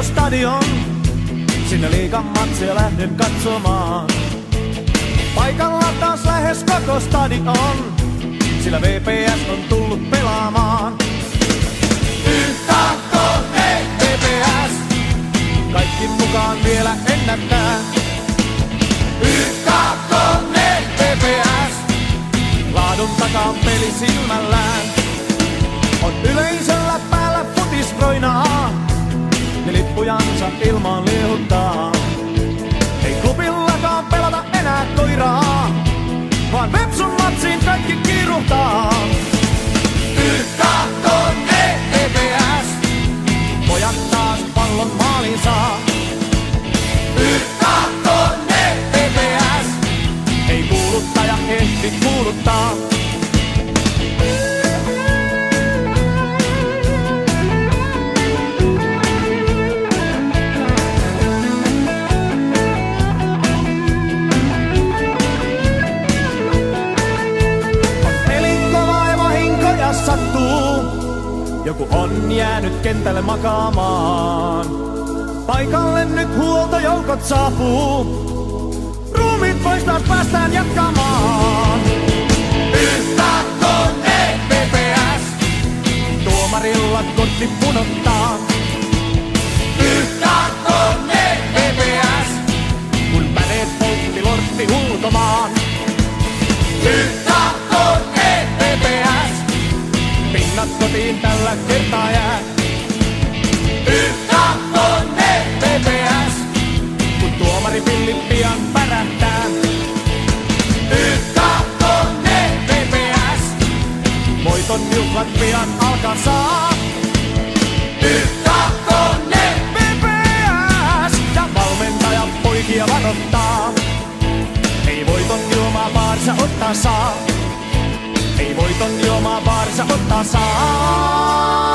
hieno stadion. Sinne liikan matsia lähden katsomaan. Paikalla taas lähes koko stadion, sillä VPS on tullut pelaamaan. Ilmaan liehuttaa. Ei klubillakaan pelata enää koiraa, vaan Vepsun matsiin kaikki kiiruhtaa. Joku on jäänyt kentälle makaamaan. Paikalle nyt huoltojoukot saapuu. Ruumit pois taas päästään jatkamaan. VPS, tuomarilla kortti punottaa. VPS, kun päneet poltti lortti huutomaan. VPS, pian alkaa saa. Ja valmentaja poikia varoittaa. Ei voiton juomaa baarissa ottaa saa. Ei voiton juomaa baarissa ottaa saa.